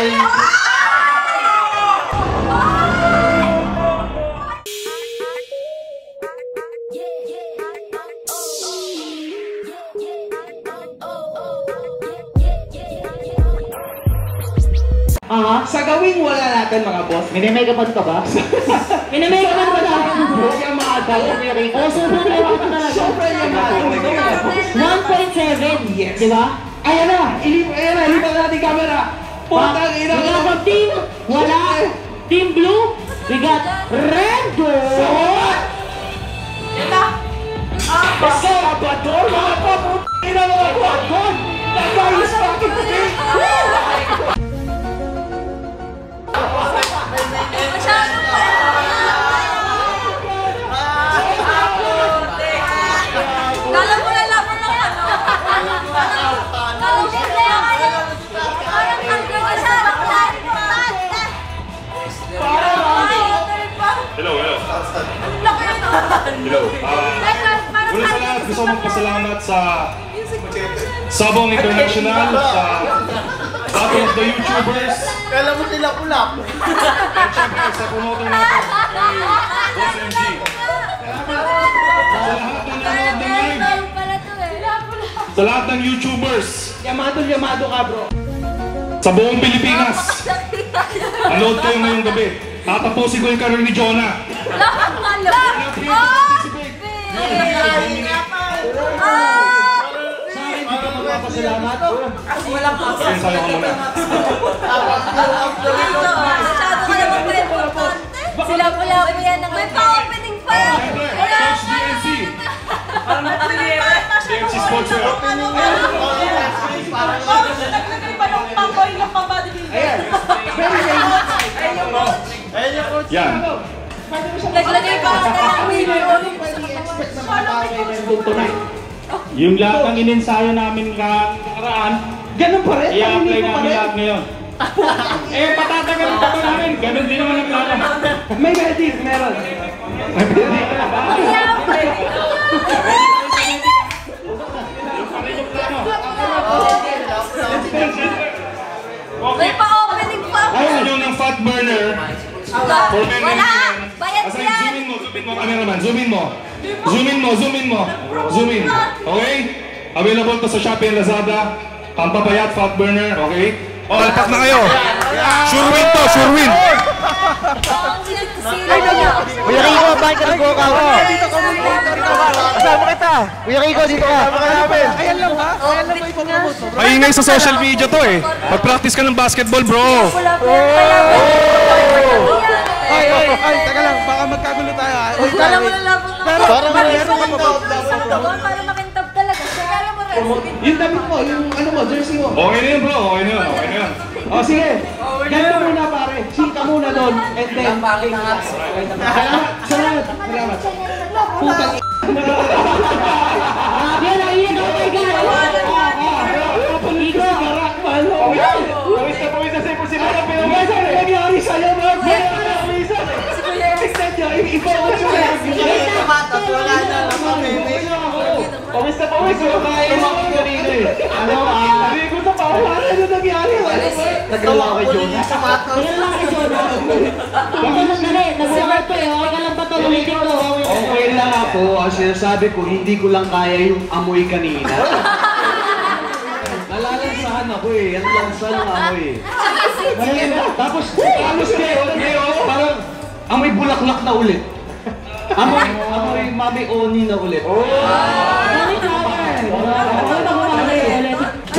Aha. Sa gawing wala natin mga boss. Minimake-upan ka ba? Minimake-upan ka ba? Yamada, America. Oh, sobrang yaman ka talaga. Sobrang yamada. 1.7. Yes. Di ba? Ayan na, ilip, ayan na, ilipat natin camera. Putang ina We ko. got from team, wala. Team Blue, we got Red Gold. Salvador, mga kaputang ina mga kaputang. Nagayos pa aking puti. Kala Hello, hello. Hello. Ah, una sa lahat, gusto ko magpasalamat sa Sabong International, sa Battle of the YouTubers, Kala mo sila kulap. at syempre sa promoter natin, Boss MG. Sa lahat ng nanonood ng live, Pala to sa lahat ng YouTubers, Yamado, yamado ka bro. sa buong Pilipinas, nanood kayo ngayong gabi. Tatapusin ko yung career ni Jonah. Sa akin, di ka magpapasalamat. Ayun, sayo ka muna. Masyado ka naman pa importante. Sila pala ko yan May pa-opening pa. Ah, syempre, Coach DNC. DNC Sportswear. Ayan. Very Yan. Naglagay pa ako ng video. na mga tao kayo nandun tonight. Yung lahat ng inensayo namin kakaraan, Ganun pa rin? i-apply ko pa namin lahat ngayon. eh, patatagal pa namin? Ganun din naman ang plano. May medic, meron. For men and Wala. Bayad Asay, yan. zoom in mo, zoom in mo, cameraman, zoom in mo. Zoom in mo, zoom in mo. Zoom in. Okay? Available to sa Shopee and Lazada. Pampapayat, fat burner, okay? O, oh, alpak na kayo. Sure win to, sure win. Kuya Rico, bakit ka nag-walk out? Dito ka muna. Kasama kita. Kuya Rico, dito ka. Kasama ka namin. Ayan lang ha? Ayan lang may pag-promote mo. Maingay sa social media to eh. Mag-practice ka ng basketball, bro. Ay, ay, ay, taga lang. Baka magkagulo tayo ha. Uy, Kala mo na ng Pero, parang meron ka? Para makintab talaga. Kala mo rin. Yung damit mo, yung ano mo, jersey mo. Okay na yun, bro. Okay na yun, okay na yun. O sige, ganito muna pare. Chika muna doon. And then, salamat, salamat, salamat. Putang Yan, naiinit ako kay Garo. Igo. Pawis na pawis na sa ipon sila na ba sa'yo nangyari sa'yo, mga kuya? Tignan nyo, i-focus nyo lang. Matas, wala na. Nakapimik. Pawis na pawis, kumakain mo ako kanina eh. Ano, ah? Hindi ko sa pawis. Ano nangyari? Ano ba? Nagawa ko yun. Tingnan lang kay Jonah. Ito na dali, nag-work to eh. Okay ka lang ba to? Ulitin ko. Okay lang ako. Ang sinasabi ko, hindi ko lang kaya yung amoy kanina. Nalalansahan ako eh. Ang lansa ng amoy eh. Tapos, tapos kayo, kayo, parang amoy bulaklak na ulit. Amoy, amoy mami oni na ulit. Oh!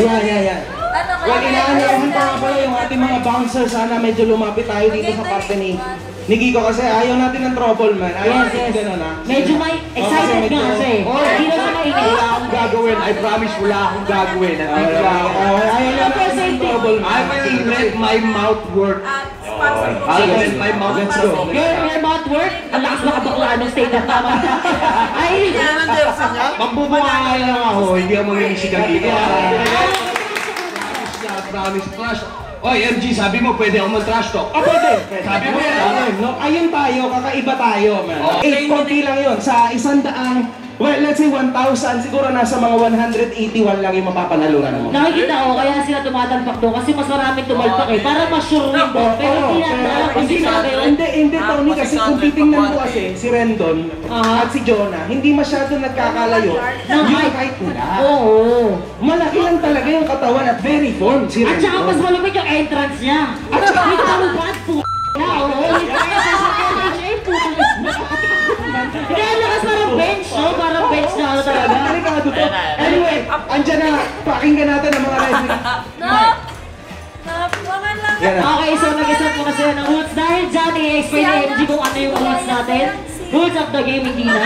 Yeah, yeah, yeah. Ano ka? Well, inaanayahan pa nga pala yung ating mga bouncer. Sana medyo lumapit tayo dito sa parte ni, ni Kiko kasi ayaw natin ng trouble, man. Ayaw Yes, natin yes. gano'n, ha? Medyo may excited nga eh. Oh, Hindi na maingay. Wala akong gagawin. I promise, wala akong gagawin. Ako. Ayaw na natin ng trouble, man. I will let my mouth work. I will let my mouth go. Your, mouth work, ang lakas na ng state of tama. Ay, Magbubunganga lang ako. Hindi ako mamimisigan dito. Promise, trash. Oy, MG, sabi mo pwede ako mag-trash talk. Ah, pwede. Sabi mo yan. Ayun tayo, kakaiba tayo, man. Eh, konti lang yun. Sa isang daang Well, let's say 1,000, siguro nasa mga 181 lang yung mapapanalunan mo. Nakikita ko, kaya sila tumatalpak doon kasi mas maraming tumalpak eh. Para mas sure win doon. Pero hindi kung hindi, sino na, yun. hindi, hindi, Tony, kasi kung titingnan mo kasi, si Rendon Aha. at si Jonah, hindi masyado nagkakalayo Ng yung height. nila. Oo. Malaki lang talaga yung katawan at very formed si At saka mas Rendon. malupit yung entrance niya. At saka may talubad po na. Oo. Hindi kaya sasabihin siya yung puto. Hindi, ang lakas parang bench, no? Parang bench na ano talaga. Delikado to. Anyway, andyan na, pakinggan natin ang mga referee. No! Napuwangan lang. Na. Okay, so nag-isap ko kasi ng rules. Dahil dyan, i-explain ni MG kung ano yung rules natin. Rules of the game, hindi na.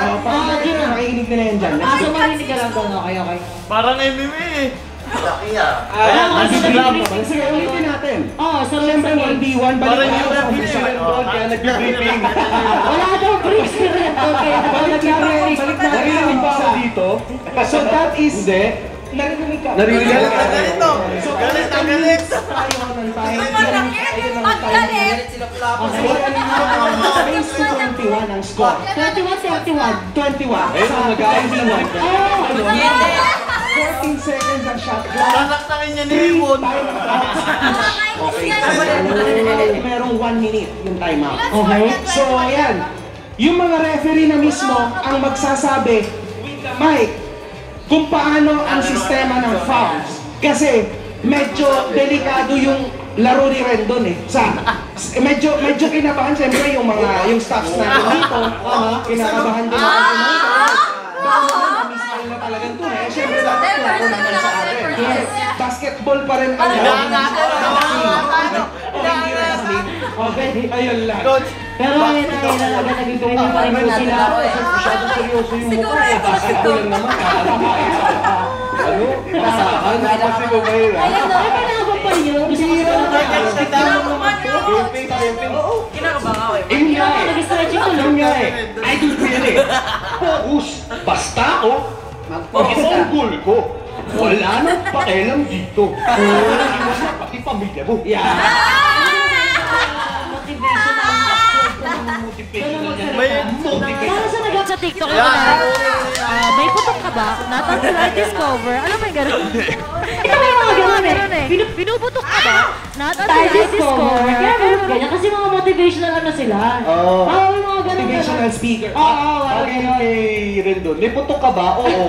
Oh, Ah, dyan na. Makikinig na yan dyan. Ah, so marinig ka lang doon. Okay, okay. Parang MMA eh. Ah, kasi nag-briefing. Sige, ulitin natin. Oh, so Siyempre, let's 1v1, balik tayo yung sa. Rendon, kaya nag-briefing. Wala daw briefs si kaya Balik natin, balik natin. Narinig ba ako dito? So that is, Hindi. narinig ka. Narinig ka? Galit na galit to. Galit na galit. Tayo ng tayo. Malaki! Paggalit! Okay, base to 21 ang score. 21, 31. 21. Eh, Sa nag-aayos Oh, Ano? 14 seconds ang shot clock. Sasaktakin niya ni timeouts. Okay. Merong 1 minute yung timeout. Okay. So, ayan. Yung mga referee na mismo ang magsasabi with the mic kung paano ang sistema ng fouls. Kasi medyo delikado yung laro ni Rendon eh. Sa medyo medyo kinabahan siyempre yung mga yung staffs natin dito. Aha, kinakabahan din ako na-misstyle na talagang to eh. Basketball pa rin ang. Okay, ayun lang. Pero ayun na, ayun na lang, nag-agree na pa rin po sila. Masyadong seryoso yung mukha eh. ito. Basketball lang naman. Ano? Basahan na kasi ko ba yun? Ay, kailangan pa yun. Gusto ko Ayun nga eh. Nag-stretching ko lang. Ayun nga eh. Idol ko yan eh. Focus. Basta ako. Itong goal ko. Wala nang pakialam dito. Iwan na pati pamilya mo. Yeah. Motivation ang. May Para sa nag sa TikTok ako na, ah, may putok ka ba? Until I discover. Alam mo yung gano'n? Ito may mga gano'n eh. Pinuputok ka ba? Not until tayo I discover. discover. Kaya meron ganyan. Kasi mga motivational ano sila. Oo. Oo, yung mga ganun. Motivational speaker. Oo, oo, oo. Okay, kay Rendon. May putok ka ba? Oo.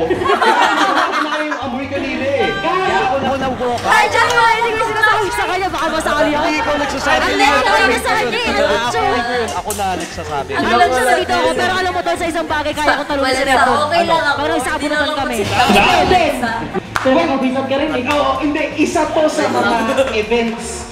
Na yung amoy kanina eh. Kaya ako na buka. Ay, dyan mo, hindi ko sinasabi sa kanya. Baka masali ako. Ikaw nagsasabi. Ang late na rin sa kanya. eh. Ako na nagsasabi. Ang alam siya na dito ako, pero alam mo doon sa isang bagay, kaya kong talungan si Rendon. Okay lang ako. Parang isabunutan kami. Ben! So, nakabisan ka rin. Eh. Oo, hindi. Isa to sa mga events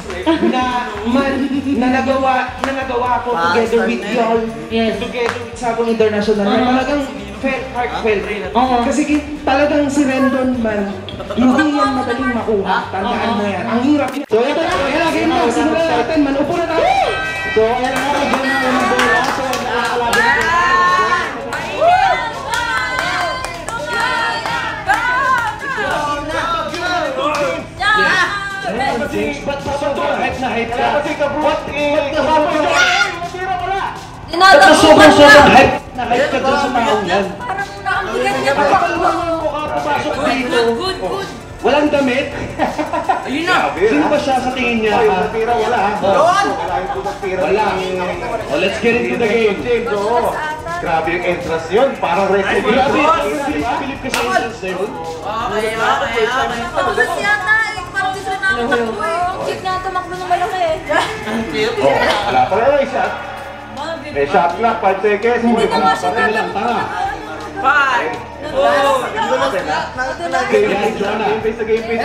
na man na nagawa na nagawa ko together with y'all. Yes. together with Sabong International. Na Uh-huh. talagang felt heartfelt. Oo. kasi ki- talagang si Rendon man hindi yan madaling makuha. Tandaan mo yan. Ang hirap niya so ito na. Kaya lagi mo simulan natin man upo na tayo. So ayan na. Dyan na. Unang bola so nakakalaban James, ba't sobrang hype na hype ka? Kasi kabruhat eh. Ba't Dinadako sobrang sobrang hype na hype ka dun sa taong yan? Parang nakabigat niya pa. Pumasok dito, Good, good. walang damit. Ayun na. Sino ba siya sa tingin niya? Ay, Ah, wala ha. Doon! Wala. Oh, let's get into the game. James, oo. Grabe yung entrance yun. Parang record. Grabe. Philip kasi entrance na yun. Okay, okay, okay. Pagulas yata Ang cute nga tumakbo ng malaki eh. Oh, wala pa rin yung shot. May shot clock, 5 seconds. Hindi na nga siya lang, tara. Five, four, Game, Jonah. Game face to game face.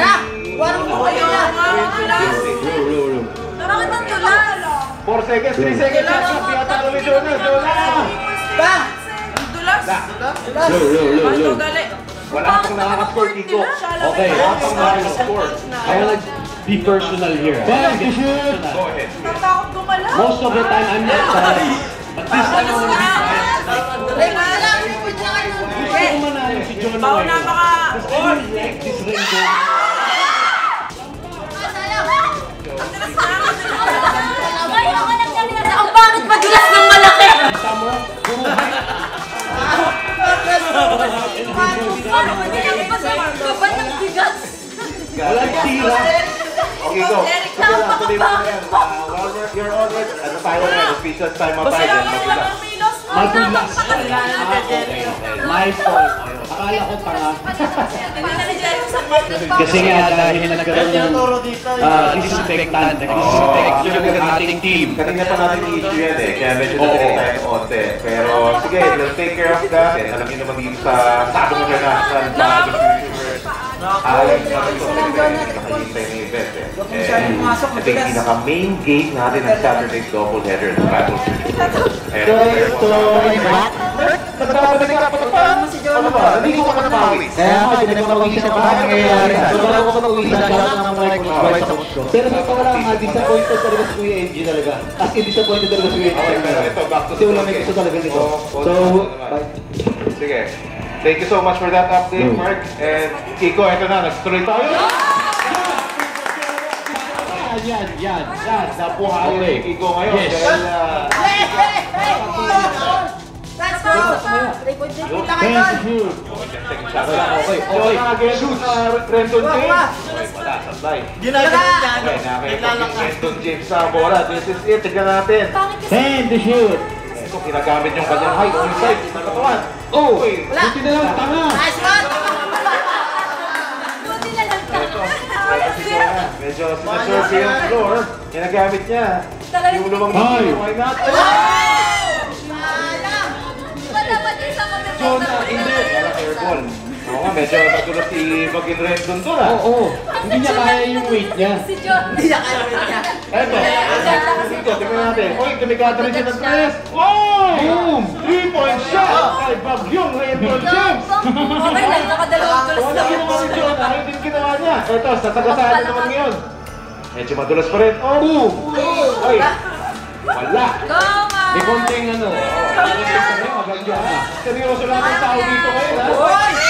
Parang mo kayo na. Roll. Bakit ang tulal? 4 seconds, 3 seconds. Piyata kami, Jonah. Jonah. Roll, roll, roll, roll. Wala pang nakaka-score, Kiko. Okay, wala pang nakaka-score. I wanna be personal here. Bang, you! Go ahead. Natakot gumalaw. Most of the time, I'm not sad. But this time, I'm not sad. Regala mo po siya. Gusto ko manalo si John Wayne. Bauna baka. Gusto ko like this rainbow. Ang pangit mag-glass ng malaki! Tama, puro Paano? Hindi lang pa sa mga. Ba't bigas? Walang tila na yan. Ah, while we're, you're already, ano tayo na, official time tayo. Masaya dyan, lang Milos mo. Magulas. Okay, okay. My fault. Akala ko na public Kasi nga dahil nagkaroon ng uh, disinfectant, nag-disinfect yung ating team. Kanina pa natin i-issue yan eh, kaya medyo Oo. natinig tayo ng onte. Pero sige, we'll take care of that. And alam niyo naman dito sa Sabong International Bag niyo naman ito, nakahintay na event eh. And ito yung pinaka-main gate natin ng Saturday's doubleheader ng Battle of Futures. And ano ba? Hindi ko ka napawi. Kaya nga, hindi ko napawi sa mga nangyayari. So, wala ko napawi sa lahat ng mga record sa ko. Pero sa wala nga, disappointed talaga si Kuya NG talaga. As in, disappointed talaga si Kuya NG. Okay, pero ito, back to Kasi wala may gusto talaga nito. So, naman. Sige. Thank you so much for that update, Mark. And Kiko, ito na, nagtuloy tayo. yan, yan, yan. Napuhayo Okay. ni Kiko ngayon. Yes. Dahil, ah, Let's go! Kita kayo Thank doon! Okay, okay. uh, Renton James. Okay, wala, sablay. Ginagawa niya. Okay, nakakita Renton James sa bola. This is it. Tignan natin. Send the shoot. Ito, ginagamit yung kanyang height onside sa katawan. Oh! Buti na lang, tanga. Nice one! Buti na lang Jonah. Medyo sinasurvey yung floor. Ginagamit niya. Yung lumang Ay. why not? Wala pa din sa mga Jonah, hindi. Para airball. Oo medyo nagulat si Bagin Renton doon ah. Oo, hindi niya kaya yung weight niya. Si John. Hindi niya kaya niya. Eto, dito, tingnan natin. Uy, tumikata rin siya ng tres. Oh! Boom! Three-point shot! Kay Bagyong Renton James! Okay lang, nakadalawang tulos Wala na. ginawa ni John, ano din ginawa niya? Ito, sasagasaan na naman ngayon. Medyo madulas pa rin. Oh, boom! Ay! Wala! Go, man! May konting ano. Seryoso lang ang tao dito ngayon, ha?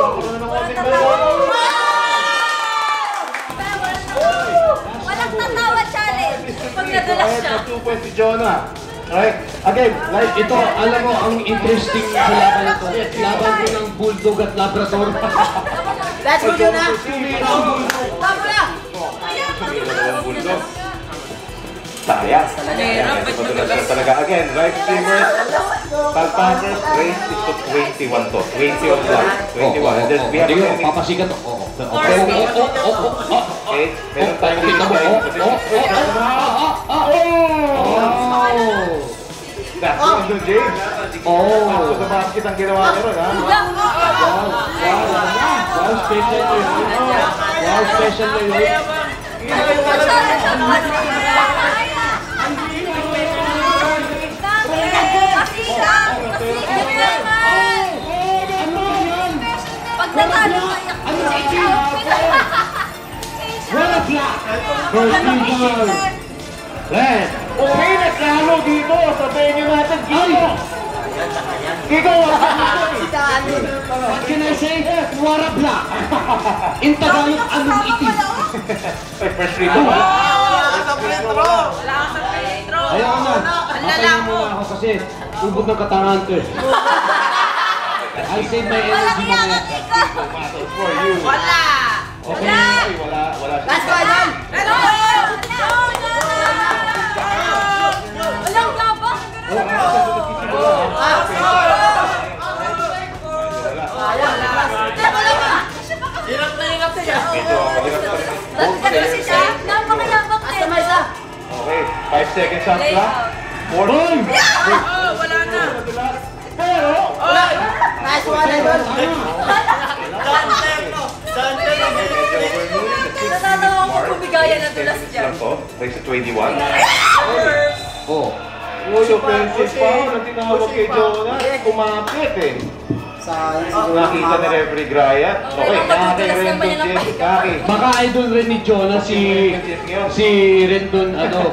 Na ng konting balo. Walang tatawa challenge. Pag nadulas siya. Two points si Jonah. Alright? Again, like Ito, alam mo, ang interesting sa laban na to. Laban ko ng Bulldog at Labrador. Let's go na. Tama na! Sayang. Sayang. Madulas na talaga. Again, right streamers, Talpackers, race is to 21 to. 20 on block. 21. And then we have Hindi ko, remaining papasikat. Oo. Oo, oo, oo, oo, oo. eight. Meron tayong dito oh, oh, oh, oh, oh. That's Brandon James. Oh. Ako sa basket ang ginawa niya ron, ha? Wow, special na yun. Wow, special na yun. Pag natalo ka, Wala black. First team foul. Red. Okay, naglalo dito. Sabihin niyo natin. Kiko, wala What can I say? Wara black. In Tagalog, anong itim? Ay, first free throw. Wala ka free throw. Wala ka sa intro. Ayaw na. Ang lalako. muna ako kasi ubod ng katangan ko eh. I'll save my energy mamaya. for you. Wala! Okay, wala! Wala, wala. Last one, Don! Ano? Okay, 5 seconds up lang. 4, 3, 2, Nice one, Idol. medyo overruled. Natatawa ko bumigayan na dulas dyan. Lang to, raise to 21. Oh. Uy, offensive pa. Ang tinawag kay Jonah, kumapit eh. Nakita ni Referee Grayat. Okay, kaki Rendon James, kaki. Baka idol rin ni Jonah si si Rendon ano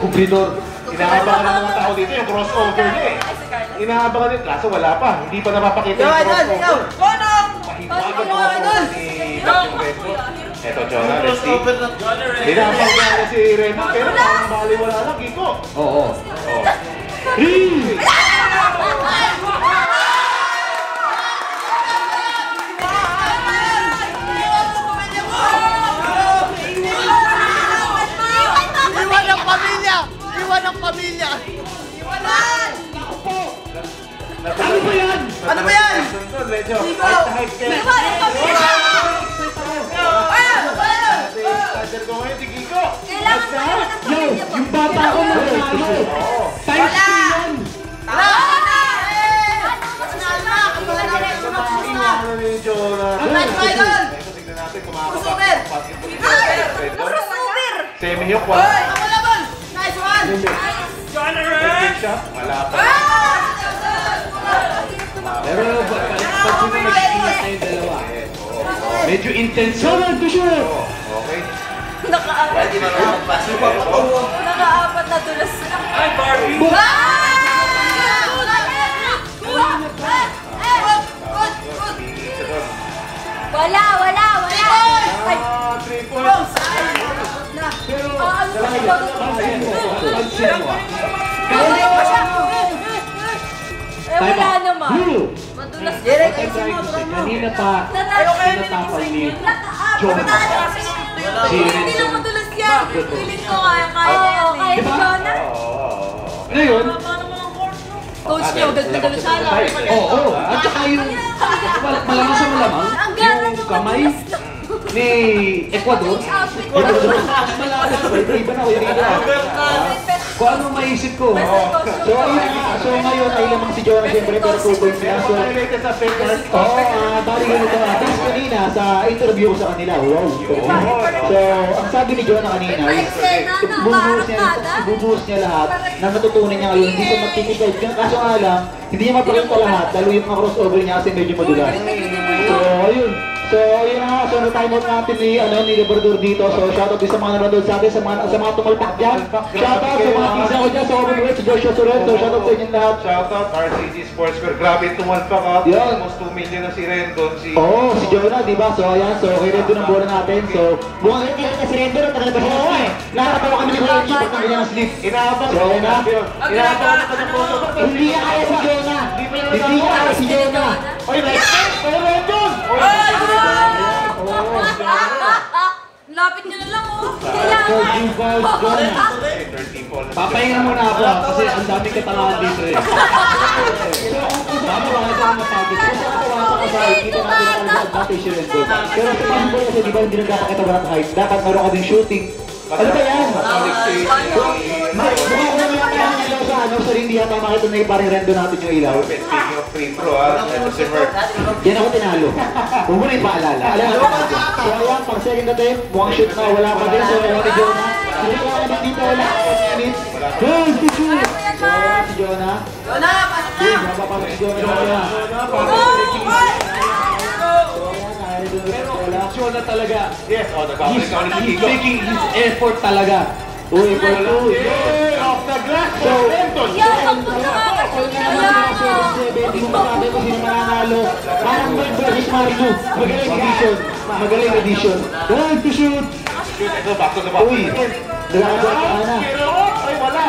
kubridor. Inaabangan ng mga tao dito yung crossover niya eh. Inahaba ka din, kaso wala pa. Hindi pa napapakita yung cross over. Go, no! Mahiwagan mo ako si Dr. Repo. Eto, Jonah, let's see. Dinapang niya si Repo, pero parang baliwala lang, Kiko. Oo. Oo. Three! pamilya! Iwan ang pamilya! Iwan ang pamilya! Diba, yung pamilya? Ah! Wala! Standard ko ngayon, di Kiko. Kailangan mo naman ng pamilya mo. yung bata ko na nanalo. Times 3 yan. Wala! Eh! Ano! Semi-hook, Hoy! wala. Ako laban! Nice one! Big shot, wala pa. Pero pag pag sino nag-ingat na yung dalawa, medyo intense yun. Shout to shoot. Okay. Nakaapat. Hindi na nakapagpas. Nakaapat na tulas na. Ay, Barbie! Wala, wala, wala! Ay, Ah, three points. ah, ano ba ito? Pansin mo ah. Kamay pa siya! Eh, wala naman. Zero. Madulas na. Derek, Time ayusin mo, mo. kanina pa tinatapal ni. Si Hindi lang madulas yan. Feeling ko kaya kaya na yan eh. Diba? Jonah? Oo, oo, oo. Ngayon, Coach niyo, dagdagan na sana. oo, oh, at saka yung mal- malamang sa malamang, Ang gara yung kamay ni Ecuador, malakas, iba na ko yung ina. Kung ano maisip ko. So, ayun, so ngayon ay lamang si Jonah siyempre pero 2 points na. So. Oo, ah, bali ganito nga. Tapos kanina sa interview ko sa kanila, wow. So, ang sabi ni Jonah kanina, ibubuhos niya, ibubuhos niya lahat na natutunan niya ngayon, hindi siya magtitipid. Kaso nga lang, hindi niya mapakita lahat, lalo yung mga crossover niya kasi medyo madulas. So, ayun. So, yun na nga. So, na-time out natin ni, ano, ni Labrador dito. So, shoutout din sa mga nanonood sa atin, sa mga, sa mga tumalpak dyan. Shoutout sa mga kisa ko dyan, sa Overweight, si Joshua Suret. So, shoutout sa inyong lahat. Shoutout RCG Sportswear. Grabe tumalpak ha. Yan. Almost 2 million na si Rendon. Si... Oo, oh, si Jonah, di ba? So, ayan. So, okay rin doon ang bola natin. So, mukhang hindi na si Render. Tagal ba siya? Oo, eh. Nakakatawa kami ni Kuya Chip. Pag niya ng slip. Inaabang So, ayan na. Inaabang. Hindi niya kaya si Jonah. Hindi niya kaya si Jonah. Oy, next time! Pero Rendon! Lapit nyo na lang oh. Kailangan. 14 fouls, Jonah. 30 ball. Papahinga muna ako ah, kasi ang daming katangahan dito eh. Saan mo bakit ako mapagod? Kung saan ako wala ka sa kita natin ang advantage si Rendon. Pero sa basketball kasi di ba hindi nagkakakita wala ng height. Dapat meron ka din shooting. Ano ba yan? Ma- Mukha ko yung ilaw sa ano, sa ring di yata makita na iparing Rendon natin yung ilaw. Throw ha, ito si Merck. Yan ako tinalo. Huwag mo na ipaalala. Alam mo, so ayan, pang second attempt, mukhang shoot na, wala pa din. So, ayan si Jonah. Hindi ko alam dito, wala. Minutes. Goal to shoot! So, ayan si Jonah. Jonah, pasok na! Yun, napapasok si Jonah sa wala. Pero Jonah talaga. Yes, oh, nagpapalik He's, ako ni he's Kiko. making his effort talaga. Uy, to. Yeah, off the glass. So. Yan, na 7-7, hindi mo masabi kung sino mananalo. Parang Mike versus Marilu. Magaling edition. Magaling edition. Goal to shoot! Shoot, ito, back to the back. Uy, nalakabot ka na. Ay, wala.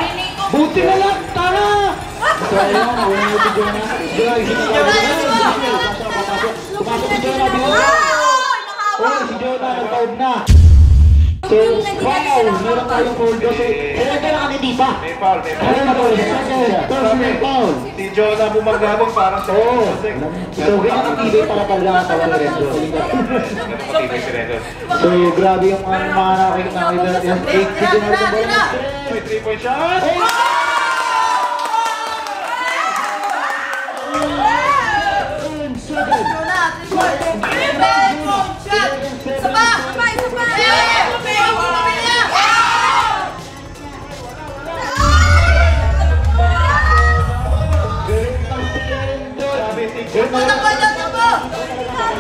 Buti na lang, tara! So, ayun, wala mo si Jonah. Jonah, isip na ka. Pumasok si Jonah, di ba? Oh, si Jonah, nagtaob na. So, wow, meron tayong foul. So, kailan ka na kami di pa? May foul, may Ano foul. to? Second, personal foul. Si Jonah bumagabong parang sa Oo. So, ang tibay pala talaga si Rendon. So, grabe yung mga mga ng 8 si Jonah ng bola. May three point shot.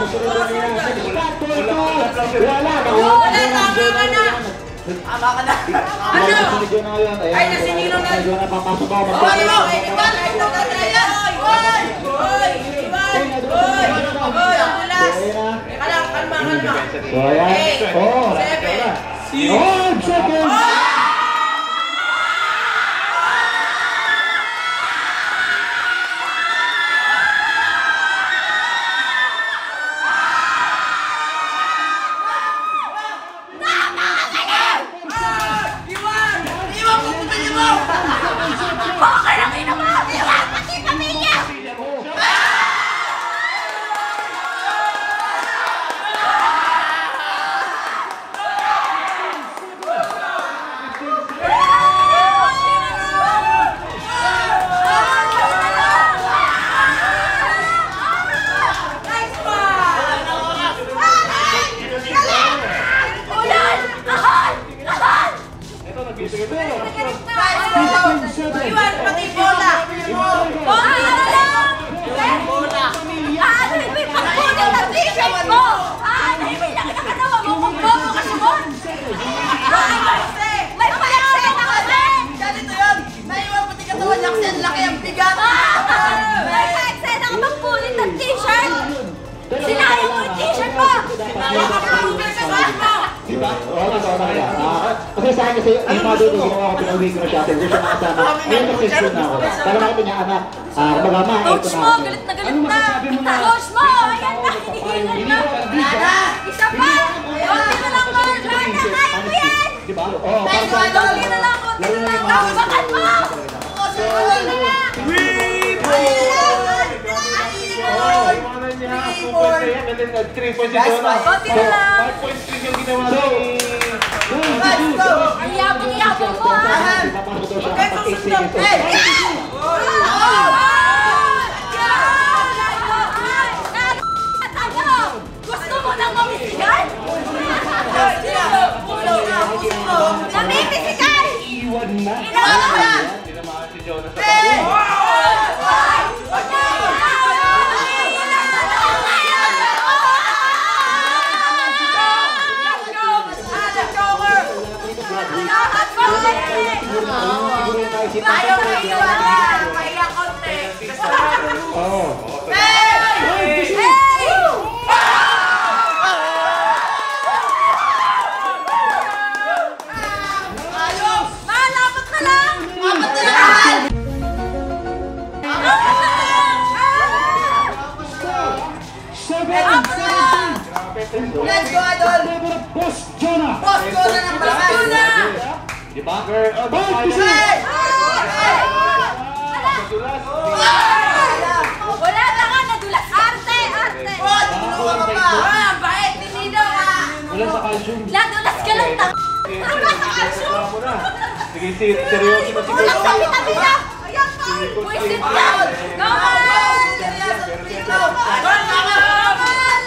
Wala, tama ka na! Tama ka na! Ano? Ay, nasinino na! Jonah, papasok ako. Hoy, hoy! Iwan! Iwan! Hoy! Hoy! Iwan! Hoy! Hoy! Ang ulas! Kalma, kalma. Oh, seven, oh, second. Ang laki ang bigat! Nagka-excite ako pang kulit ng t-shirt! Sinaya mo yung t-shirt mo! Sinaya ka pa yung t-shirt mo! Diba? Oo, nasa na kaya. Kasi sa akin kasi, yung mga doon ginawa ko, pinauwi ko gusto makasama. Ngayon kasi school na anak, ah, kumbaga ma, ito na ako. galit na galit na! Coach mo! Ayan na, hinihingan na! Pa! Konti na lang, Mark! Kaya mo yan! Diba? Oo, para sa lang, konti lang! Bakit mo! Konti na lang! Oh, iwanan niya. Super na yan. And then, uh, three points si Jonah. Konti na lang! Five points three yung ginawa ni... Ang yabang-yabang mo, ha? Kapag 8 seconds. Gusto mo nang mamisigan? Namimisigan! Iwan na. Inaano mo yan? Tinamaan si Jonah sa Ayaw na iwan! Kaya Diba? Wala na nga, nadulas. Arte! Arte! Oh, tinulungan ka pa! Ah, ang bait ni Nino ah! Wala sa calcium. Nadulas ka lang tang... Sige, si- seryoso na si Wala sa tabi na! Ayan pa! Pwisit yan! Kamal! Kamal! Kamal!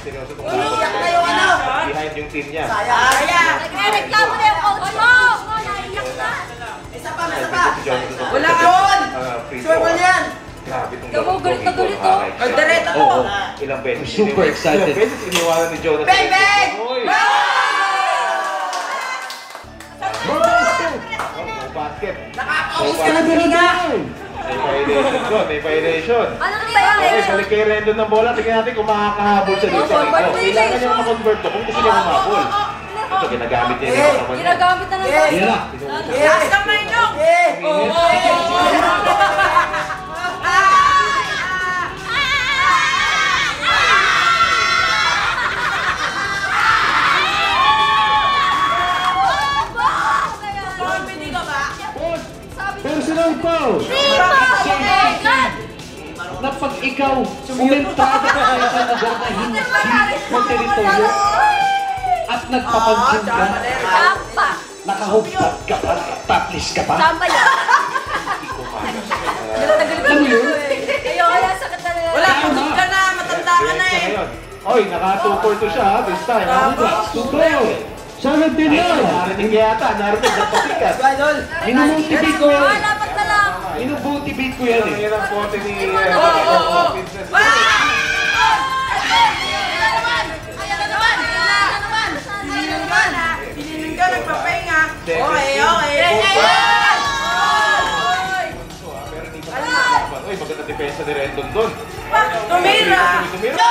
Seryoso kung Umiyak na yung ano! behind yung team niya. Sayang! Nagre-reklamo na yung coach mo! Na! Isa pa, isa pa! Wala ka yun! Ah, free Sure ball yan! Grabe tong Gago, gawin na ko, galit, Igor, oh. Direta mo! Ilang beses. Super excited. Ilang beses iniwanan ni Jonah. Bang, bang! Basket. Oh. Nakakaubos ka Seven, hininga! May violation doon, may violation. Ano na yan? Okay, balik kay Rendon ng bola. Tingnan natin kung makakahabol siya dito. Oh, violation. Kailangan niya ma-convert to kung gusto niya humabol. Ito, ginagamit niya Eh. Ginagamit na ng Yeah. Yan na. Taas kamay nyo! Hindi ka ba? Personal foul. Na pag ikaw umentrada ka sa lugar na hindi mo teritoryo at nagpapansin ka, Tamba! nakahubad ka pa, taplis ka pa. Tamba yan! Galit na galit Alam mo yun? Ayoko na, sakit na nila. Wala, pagod ka na, matanda ka na eh. Oy, naka 2 for 2 siya ha, this time. ha? Super. 17 Ay, yun. narinig niya yata, narinig pasikat. Idol! Minumotivate ko. Ah, dapat na lang. Minumotivate ko yan Yan eh. ang ang bote ni... Oo, eh, oo, oo. Okay, okay. Oy, maganda depensa ni Rendon doon. Tumira! Tumira!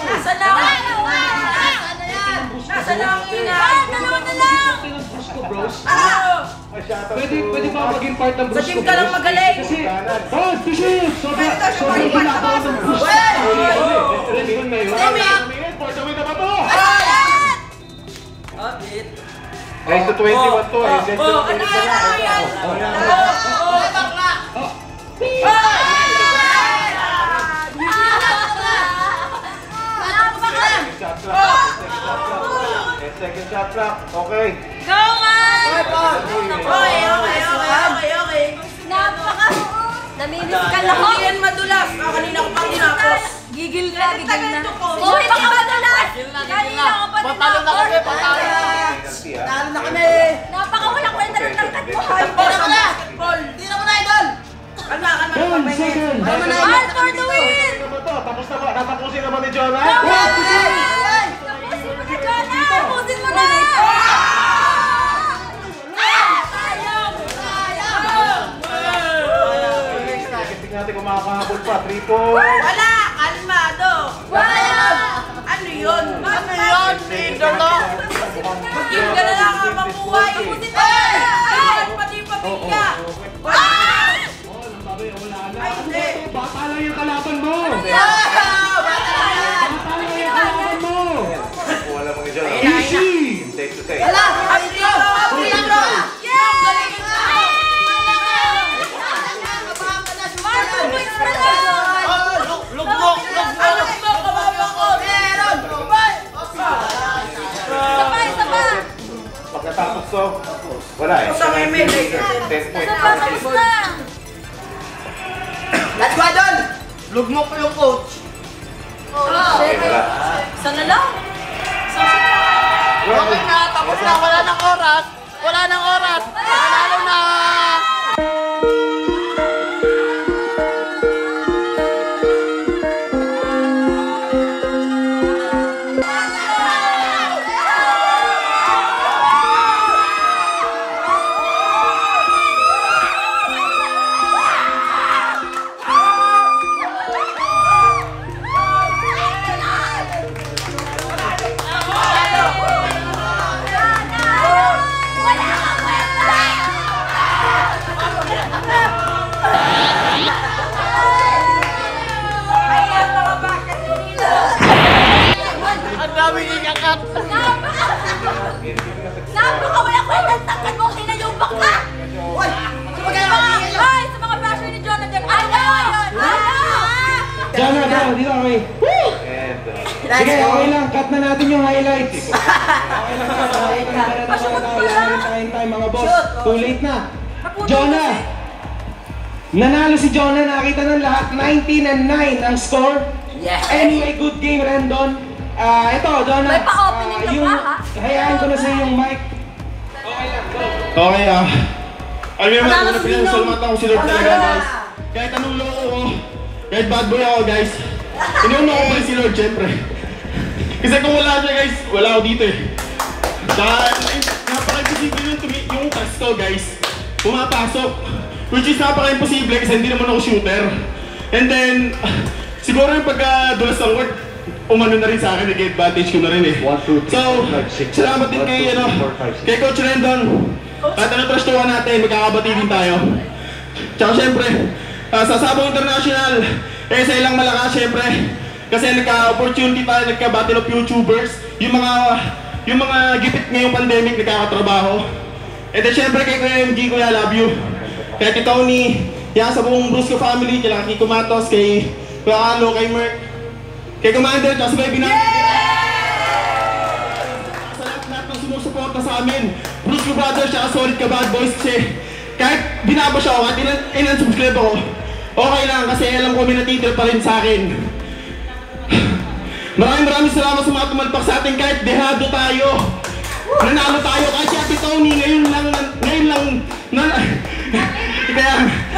Nasa na? Nasa na ang ina? Dalawa na lang! Ko, bros. Ano? Ay, shout out Pwede, pwede ba maging part ng Sa Bruce gym ko, ka lang magaling! Kasi, oh, to shoot! Sobrang, sobrang ginagawa ng Bruce. Rendon na yun. For the win na ba to? Abit. Guys, to 21 to eh. Oh, 20 ano lang. Ano yan? Oh, oh, Oh, oh, bakla! Ten second shot clock. Okay. Go, man! Okay, okay, okay, okay, okay. Napaka... Namimiskal ako. Hindi yan madulas. Ah, kanina ko pa tinapos. Gigil na, gigil na. Oh, hindi ka madulas! Kanina ko pa Patalo na kami, patalo na. Penalty ah. Talo na kami. Napaka walang kwenta ng tangkat mo. Takbo na na! Paul, di na mo na, idol! Kalma, kalma. 10 seconds. All for the win! Tapos na ba? Natapusin na ba ni Jonah? Tapusin mo na, Jonah! Tapusin mo na! natin kumakahabol pa. Three points. Wala! Kalmado! Wala! Ano yun? Ano yun? Idolo! Maging ka na lang ang mabuhay! Kapusin ka! Ay! Pati pamilya! Ay! Ay, hindi! Bata lang yung kalaban mo! Bata lang! Bata lang yung kalaban mo! Wala mga dyan. Easy! Wala! To, wala eh. Sa may may- 10 points. Sabay! Tapos na! Let's go, Idol! Lugmok ko yung coach. Oh, Okay, shit. wala. Isa na lang. Okay na, tapos na. Wala nang oras. Wala nang oras. Panalo na! Jonah, bro, dito kami. Uh, Sige, okay lang. Cut na natin yung highlights. Okay lang, okay lang. Tara, tara, tara. Wala na rin tayong time, mga boss. Too late na. Jonah! Nanalo si Jonah. Nakita ng lahat. 19 and 9 ang score. Yes. Anyway, good game, Rendon. Ah, ito, Jonah. May pa-opening ah, ka yung, pa, ha? Hayaan ko na sa yung mic. Okay ah. Alam mo naman, Wala una na si pinasalamatan ko si Lord talaga guys. Kahit anong loko ko, kahit bad boy ako guys, inuuna ko pa rin si Lord syempre. Kasi kung wala siya guys, wala ako dito eh. Saka, napaka-imposible yung, yung cast ko guys, pumapasok. Which is napaka-imposible kasi hindi naman ako shooter. And then, siguro yung pagkadulas ng word, umano na rin sa akin, nag advantage ko na rin eh. One, two, three, So, five, six, salamat din kay, ano, kay Coach Rendon. At ano trust natin, magkakabati din tayo. Tsaka syempre, ah, sa Sabong International, eh sa ilang malakas syempre, kasi nagka-opportunity tayo, nagka-battle of YouTubers, yung mga yung mga gipit ngayong pandemic nagkakatrabaho. And then syempre kay Kuya MG, Kuya love you. Kay Tito Tony, yan sa buong Brusco family, kay Kiko Matos, kay Kuya Alo, kay Merck, kay Commander, sa Baby Namin. Sa lahat-lahat ng sumusuporta sa amin, Brusco Brothers, tsaka Solid ka Bad Boys, kasi kahit binaba siya ako, kahit ilan, ilan subscribe ako, okay lang kasi alam ko may natitir pa rin sa akin. Maraming maraming salamat sa mga tumalpak sa atin kahit dehado tayo. Nanalo tayo kahit si Ate Tony ngayon lang, ngayon lang, na, kaya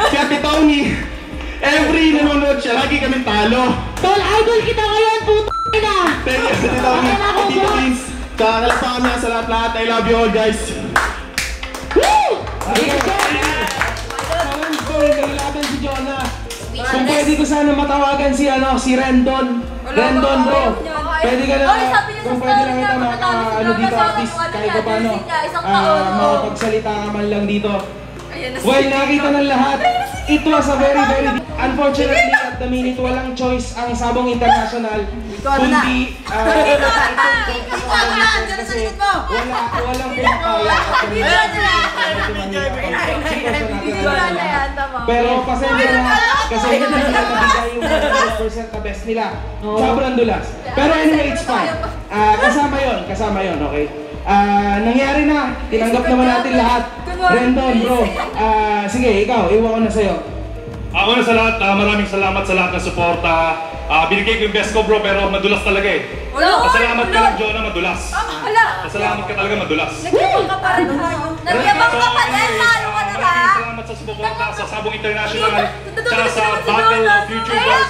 si Ate Tony, every nanonood siya, lagi kaming talo. Tol, idol kita ngayon, puto na! Thank you, Ate Tony, Tito Vince. Kakakalap pa kami sa lahat-lahat. I love you all guys. Challenge ko, naglaban si Jonah. Kung pwede ko sana matawagan si ano, si Rendon. Rendon bro. Pwede ka na, kung pwede lang maka, si ano dito at least kahit pa paano, oh. makapagsalita ka man lang dito. Na Well, nakita ng lahat. It was a very, very... Unfortunately, at the minute, walang choice ang Sabong International. Kundi, ah, Dito ka na! Dito ka na! Diyan sa likod mo! wala, walang pinakaya. Ayan na yan, tama. Pero pasensya na kasi hindi nila nabigay yung 100% na best nila. Sobrang dulas. Pero anyway, it's fine. Ah, kasama yon, kasama yon, okay? Ah, nangyari na. Tinanggap naman natin lahat. Rendon, bro. Ah, sige, ikaw, iwan ko na sa'yo. Ako na sa lahat, ah, maraming salamat sa lahat ng suporta. Ah, binigay ko yung best ko bro, pero madulas talaga eh. Wala! Pasalamat ka lang, Jonah, madulas. Wala! Pasalamat ka talaga, madulas. Nagyabang ka pa rin tayo. Nagyabang ka pa na ba? Maraming salamat sa suporta sa Sabong International, tsaka sa Battle of Futures,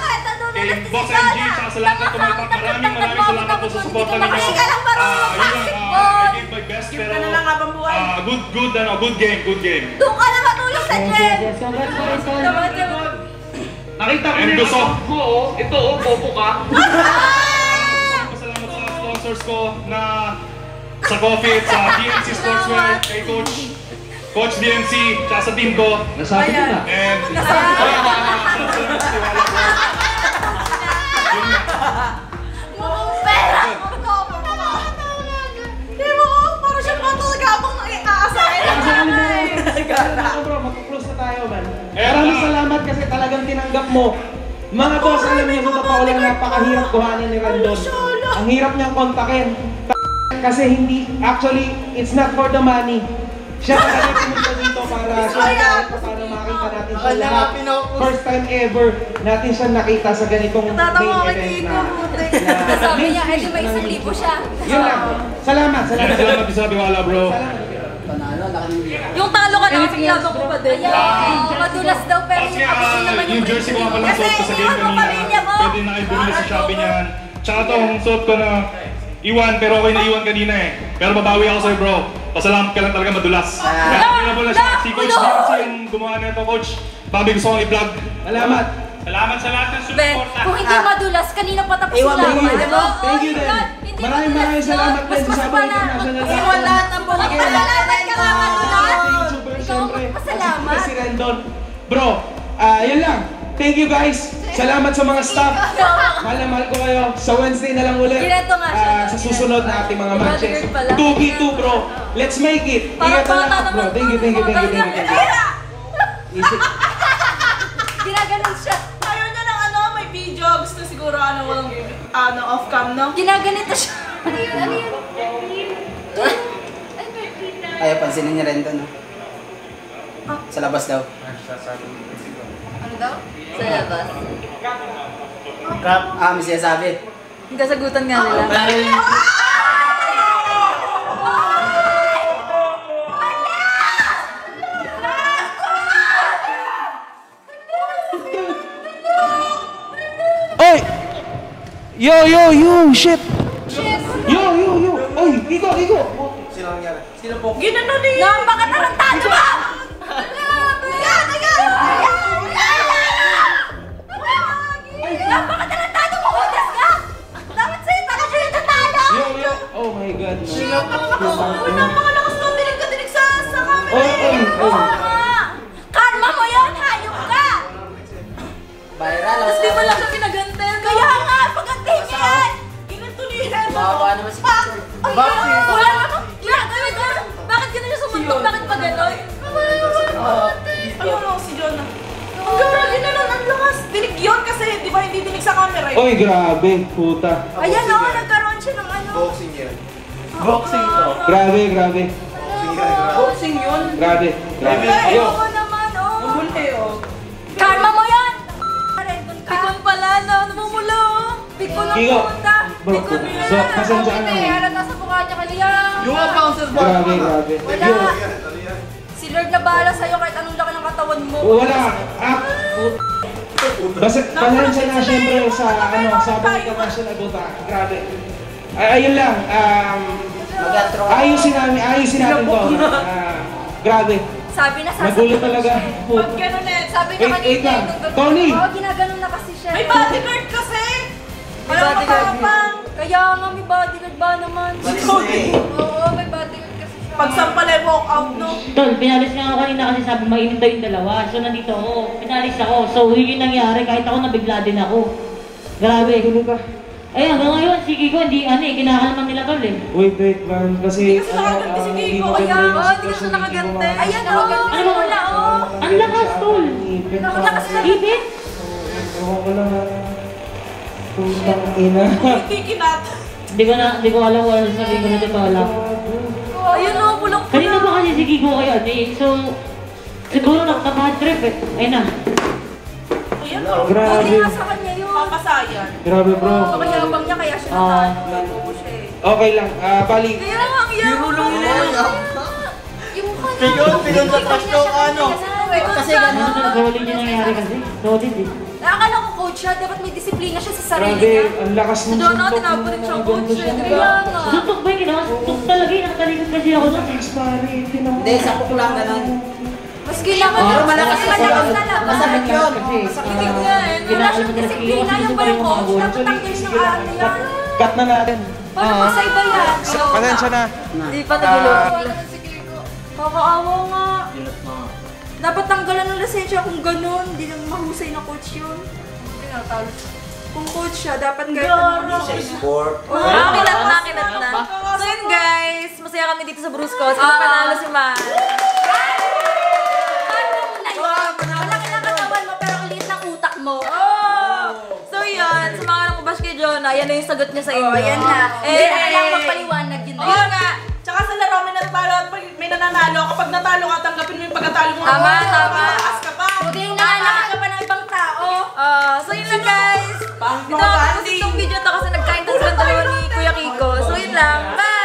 kay Boss MG, tsaka sa lahat ng tumalpak. Maraming maraming salamat po sa suporta ninyo. Ah, yun lang, ah, mag-basketball. I gave my best, pero ah, good, good, ano, good game, good game. Doon ka na matulog sa gym! Nakita ko na yung account mo, oh. Ito, oh, popo ka. Pasalamat sa sponsor sponsors ko na sa Coffee, sa DMC Sportswear, kay Coach Coach DMC, tsaka sa team ko. Nasabi ko na. And bro, mag-close na tayo man. Eh, Maraming salamat kasi talagang tinanggap mo. Mga boss, alam niyo sa totoo lang napakahirap kuhanin ni Randon. Ang hirap niyang kontakin. Kasi hindi, actually, it's not for the money. Siya talaga pumunta dito para siya kahit pa paano makita natin siya Wala lahat. First time ever natin siya nakita sa ganitong main Tatawa ka event dito, na. putik. na Sabi niya, eh di ba isang libo siya? Yun lang. Salamat, salamat. salamat sa Biwala bro. Panalo, laki ng. Yung talo ka na kasi laban ko pa din. Ayaw, madulas daw pero Kasi yung kapatid ah, naman yung jersey ko nga pala suot ko sa game kanina. Pwede na kayo bumili sa Shopee niyan. Tsaka to, ang suot ko na iwan, pero okay na iwan kanina eh. Pero babawi ako sa'yo bro. Pasalamat ka lang talaga madulas. Kaya available na siya. Si Coach DMC yung gumawa nito, Coach. Bobby gusto kong i-vlog. Salamat. Salamat sa lahat ng Ben, sumuporta. kung hindi madulas, kanina pa tapos Iwan mo lang. video mo. Oo, Thank you oh hindi Maraming maraming salamat din Mas sa Sabang. International Iwan Laban. lahat ng buhay. Pasalamat ka nga madulas. Ikaw syempre. magpasalamat. Si Rendon. Bro, ah, yun lang. Thank you guys. Salamat sa mga staff. Mahal na mahal ko kayo. Sa Wednesday na lang ulit. Gineto nga siya, Ah, no? sa susunod na ating mga matches. Bodyguard pala. 2v2 bro. Let's make it. Ingat na lang bro. Thank you, thank you, thank you, thank you. Thank you. Easy. Ginaganon siya. Ayaw niya ng ano, may video. Gusto siguro ano, walang ano, off-cam, no? Ginaganito siya. Ano yun? Ano yun? Ayaw pansinin niya rin to, no? Sa labas daw. Ano daw? Sa labas. Ah, may sinasabi. Yung kasagutan nga nila. Oy! Yo, yo, yo, shit! Yo, yo, yo! Oy, Igo, Igo! Ginano ni... Napakatarantado ba? Ayan, Oh my god, no. Uy, napakalakas ng dinig ka dinig sa, sa camera. Oy, oy, Oo oy! nga! Karma mo yun, hayop ka! Viral. Tapos di mo lang siya pinagante. Kaya nga, pagantihin niya yan! Ginanto ni Ren. Bawa naman si Pa! Ayun! Wala naman! Bakit ganun siya sumuntok? Bakit pa ganon? Ayun o, si Jonah. Ang gara, ginanon, ang lakas. Dinig yun kasi, di ba hindi dinig sa camera eh. Oy, grabe, puta. Ayan o, nagkaroon siya ng ano. Boxing yan. Boxing to. Grabe, grabe. Boxing yun. Grabe, grabe. Ay, Yo! oo naman, oh. Huli oh. Karma mo yan! Pikon pala, no? Namumula, oh. Pikon ang bro, Pikon so, pasensya ka na. Hindi, halata sa mukha niya kaya. Yung bouncer box. Grabe, grabe. Wala. Si Lord na bahala sa'yo kahit anong laki ng katawan mo. Wala. Ah, Basta, pasensya na siyempre sa, ano, sa Sabang International Buta. Grabe. Ay, ayun lang. Um, Mag-atro. ayusin namin, ayusin natin to. Ah, grabe. Sabi na sasabihin Nagulo talaga. Pag gano'n eh. Sabi Wait, na wait kanina lang. gagawin. Tony! Oo, ginaganon na kasi siya. May bodyguard kasi. May bodyguard. Kaya nga may bodyguard ba naman? Na eh. Oo, may bodyguard kasi siya. Pag sampalay walk out, no? Tol, pinalis nga ako kanina kasi sabi mainit daw yung dalawa. So nandito ako, pinalis ako. So yun yung nangyari, kahit ako nabigla din ako. Grabe. Gulo ka. Ay, hanggang ngayon, si Kiko, hindi, ano eh, kinakalman nila tol eh. Wait, wait, man. Kasi, Hindi kasi nakaganti si ah, Kiko. ko Kaya ganda yung nga, hindi siya ni nakagante. Kiko, Ayan, oh, Ano ba? wala, oh. Ang lakas, tol. Ang pa. lakas na. Ipit? Ewan ko lang. ah. Putang ina. Hindi kinat. Hindi ko na, hindi ko alam kung ano sabihin ko na totoo Ayun, oh, bulok Kanina ba kasi si Kiko kayo, eh. So, siguro nakabad trip eh. Ayun na. Ayan, Buti Grabe. nga sa kanya yun. Papasayan. Grabe, bro. Oo, kaya abang niya, kaya siya Ah. natalo. Oo, siya eh. Okay lang. Ah, bali. Kaya nga, ang yaman mo. Yung mukha niya. Pigon, pigon sa trash talk, ano? Kasi ganun. Ano na, solid yung nangyari kasi. Solid eh. Nakakala ko coach siya, dapat may disiplina siya sa sarili Grabe. niya. Ang lakas ng Doon na, suntok tinapunin ng siyang coach siya. siya. Kaya nga. Suntok ba yung ginawa? Suntok talaga eh. Nakatalikod kasi ako doon. Thanks, pare. Tinan mo. Hindi, sapok lang. Maski naman, Pero malakas sa malakas sabi. talaga. Masakit yun. Nga eh. Wala siyang disiplina. Yung ba yung coach, tanggal siyang ano yan. Cut na natin. Paano pa sa iba yan? Pasensya na. Hindi pa nagulog. Kakaawa nga. Dapat tanggalan ng lisensya kung ganun. Hindi naman mahusay na coach yun. Kung coach siya, dapat ganun. Nakinat na, kinat na. So yun guys, masaya kami dito sa Bruscos. Kasi panalo si Man. ba? Yan na yung sagot niya sa inyo. Oh, yan na. Eh, eh, eh, lang magpaliwanag yun. Oo oh. Tsaka sa laro, may, natalo, may nananalo. Kapag natalo ka, tanggapin mo yung pagkatalo mo. Tama, oh, tama. Matakas ka pa. Huwag yung nananalo ka pa ng ibang tao. Uh, so yun lang guys. Ito, tapos itong video to kasi nagkain tas ng dalawa ni Kuya Kiko. So yun lang. Bye!